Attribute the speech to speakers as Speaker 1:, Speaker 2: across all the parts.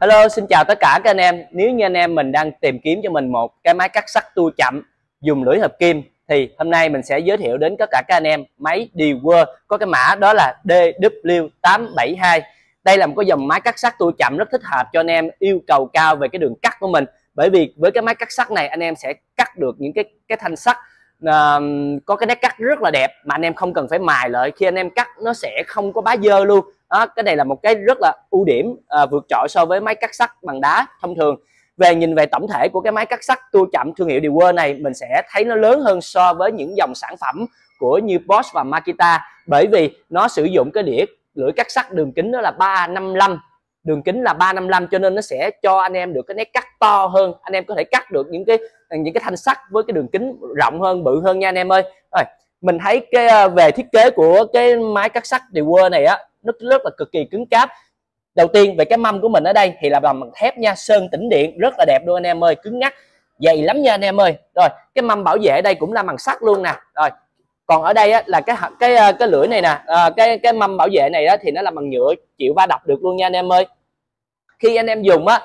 Speaker 1: Hello, xin chào tất cả các anh em. Nếu như anh em mình đang tìm kiếm cho mình một cái máy cắt sắt tua chậm dùng lưỡi hợp kim thì hôm nay mình sẽ giới thiệu đến tất cả các anh em máy Dewar có cái mã đó là DW872. Đây là một cái dòng máy cắt sắt tua chậm rất thích hợp cho anh em yêu cầu cao về cái đường cắt của mình. Bởi vì với cái máy cắt sắt này anh em sẽ cắt được những cái cái thanh sắt uh, có cái nét cắt rất là đẹp mà anh em không cần phải mài lại khi anh em cắt nó sẽ không có bá dơ luôn đó, cái này là một cái rất là ưu điểm à, vượt trội so với máy cắt sắt bằng đá thông thường. Về nhìn về tổng thể của cái máy cắt sắt tua chậm thương hiệu Dewar này mình sẽ thấy nó lớn hơn so với những dòng sản phẩm của như Bosch và Makita. Bởi vì nó sử dụng cái đĩa lưỡi cắt sắt đường kính đó là 355 đường kính là 355 cho nên nó sẽ cho anh em được cái nét cắt to hơn. Anh em có thể cắt được những cái những cái thanh sắt với cái đường kính rộng hơn bự hơn nha anh em ơi. Rồi mình thấy cái à, về thiết kế của cái máy cắt sắt Dewar này á nó rất là cực kỳ cứng cáp. Đầu tiên về cái mâm của mình ở đây thì là bằng thép nha sơn tĩnh điện rất là đẹp luôn anh em ơi cứng ngắc dày lắm nha anh em ơi. Rồi cái mâm bảo vệ ở đây cũng là bằng sắt luôn nè. Rồi còn ở đây á, là cái cái ờ, cái lưỡi này nè à, cái cái mâm bảo vệ này đó thì nó là bằng nhựa chịu va đập được luôn nha anh em ơi. Khi anh em dùng á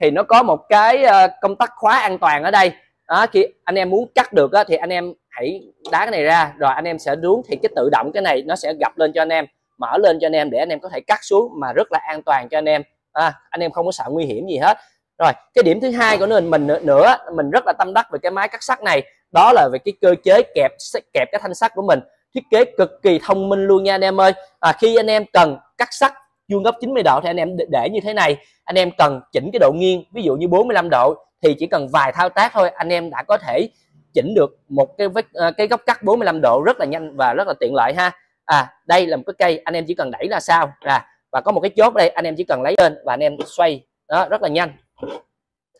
Speaker 1: thì nó có một cái ờ, công tắc khóa an toàn ở đây. Đó, khi anh em muốn cắt được á, thì anh em hãy đá cái này ra rồi anh em sẽ đuống thì cái tự động cái này nó sẽ gập lên cho anh em mở lên cho anh em để anh em có thể cắt xuống mà rất là an toàn cho anh em. À, anh em không có sợ nguy hiểm gì hết. Rồi cái điểm thứ hai của nên mình nữa mình rất là tâm đắc về cái máy cắt sắt này. Đó là về cái cơ chế kẹp kẹp cái thanh sắt của mình. Thiết kế cực kỳ thông minh luôn nha anh em ơi. À, khi anh em cần cắt sắt vuông góc 90 độ thì anh em để như thế này. Anh em cần chỉnh cái độ nghiêng ví dụ như 45 độ thì chỉ cần vài thao tác thôi anh em đã có thể chỉnh được một cái à, cái góc cắt 45 độ rất là nhanh và rất là tiện lợi ha à đây là một cái cây anh em chỉ cần đẩy ra sao là và có một cái chốt đây anh em chỉ cần lấy lên và anh em xoay. Đó rất là nhanh.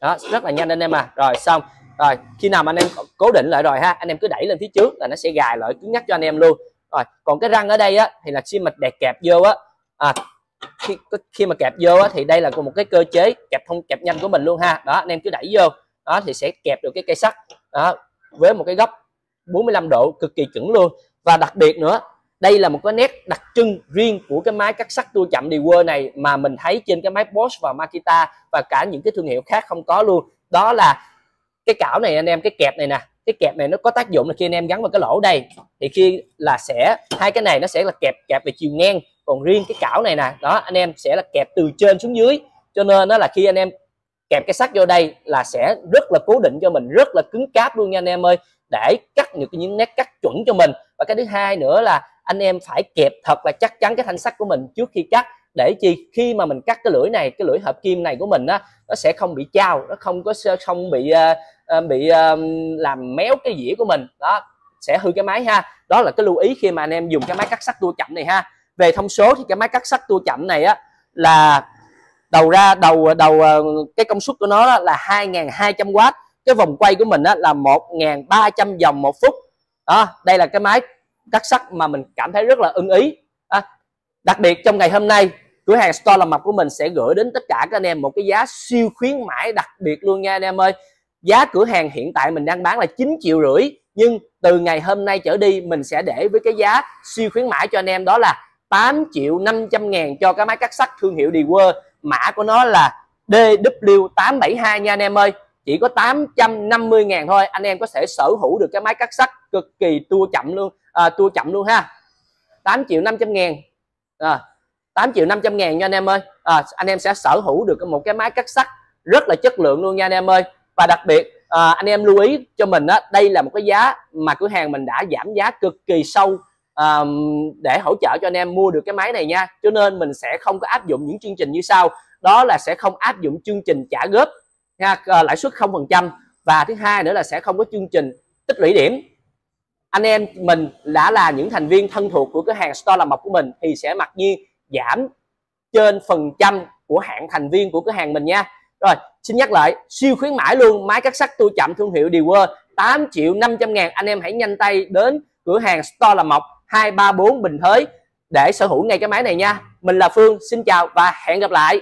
Speaker 1: Đó rất là nhanh anh em à. Rồi xong. Rồi khi nào mà anh em cố định lại rồi ha anh em cứ đẩy lên phía trước là nó sẽ gài lại cứng nhắc cho anh em luôn. Rồi còn cái răng ở đây á thì là khi mà đẹp kẹp vô á. À, khi khi mà kẹp vô á, thì đây là một cái cơ chế kẹp thông kẹp nhanh của mình luôn ha. Đó anh em cứ đẩy vô. Đó thì sẽ kẹp được cái cây sắt. Đó với một cái góc 45 độ cực kỳ chuẩn luôn. Và đặc biệt nữa đây là một cái nét đặc trưng riêng của cái máy cắt sắt tua chậm Dewar này mà mình thấy trên cái máy Bosch và Makita và cả những cái thương hiệu khác không có luôn. Đó là cái cảo này anh em, cái kẹp này nè. Cái kẹp này nó có tác dụng là khi anh em gắn vào cái lỗ đây, thì khi là sẽ, hai cái này nó sẽ là kẹp kẹp về chiều ngang. Còn riêng cái cảo này nè, đó, anh em sẽ là kẹp từ trên xuống dưới. Cho nên nó là khi anh em kẹp cái sắt vô đây là sẽ rất là cố định cho mình, rất là cứng cáp luôn nha anh em ơi để cắt những cái những nét cắt chuẩn cho mình. Và cái thứ hai nữa là anh em phải kẹp thật là chắc chắn cái thanh sắt của mình trước khi cắt để chi khi mà mình cắt cái lưỡi này cái lưỡi hợp kim này của mình á nó sẽ không bị trao nó không có không bị uh, bị uh, làm méo cái dĩa của mình. Đó sẽ hư cái máy ha. Đó là cái lưu ý khi mà anh em dùng cái máy cắt sắt tua chậm này ha. Về thông số thì cái máy cắt sắt tua chậm này á là đầu ra đầu đầu cái công suất của nó là 2.200W cái vòng quay của mình á, là 1.300 vòng một phút. Đó đây là cái máy cắt sắt mà mình cảm thấy rất là ưng ý. À, đặc biệt trong ngày hôm nay cửa hàng store làm mặt của mình sẽ gửi đến tất cả các anh em một cái giá siêu khuyến mãi đặc biệt luôn nha anh em ơi. Giá cửa hàng hiện tại mình đang bán là 9 triệu rưỡi nhưng từ ngày hôm nay trở đi mình sẽ để với cái giá siêu khuyến mãi cho anh em đó là 8 triệu 500 ngàn cho cái máy cắt sắt thương hiệu Dewar mã của nó là DW872 nha anh em ơi chỉ có 850 ngàn thôi. Anh em có thể sở hữu được cái máy cắt sắt cực kỳ tua chậm luôn. À, tua chậm luôn ha. 8 triệu 500 ngàn. À, 8 triệu 500 ngàn nha anh em ơi. À, anh em sẽ sở hữu được một cái máy cắt sắt rất là chất lượng luôn nha anh em ơi. Và đặc biệt à, anh em lưu ý cho mình á đây là một cái giá mà cửa hàng mình đã giảm giá cực kỳ sâu à, để hỗ trợ cho anh em mua được cái máy này nha. Cho nên mình sẽ không có áp dụng những chương trình như sau. Đó là sẽ không áp dụng chương trình trả góp nha ờ, lãi suất không phần trăm. Và thứ hai nữa là sẽ không có chương trình tích lũy điểm. Anh em mình đã là những thành viên thân thuộc của cửa hàng store làm mộc của mình thì sẽ mặc nhiên giảm trên phần trăm của hạng thành viên của cửa hàng mình nha. Rồi, xin nhắc lại, siêu khuyến mãi luôn, máy cắt sắt tua chậm thương hiệu Dewar 8 triệu 500 ngàn. Anh em hãy nhanh tay đến cửa hàng store làm mộc 234 Bình Thới để sở hữu ngay cái máy này nha. Mình là Phương, xin chào và hẹn gặp lại.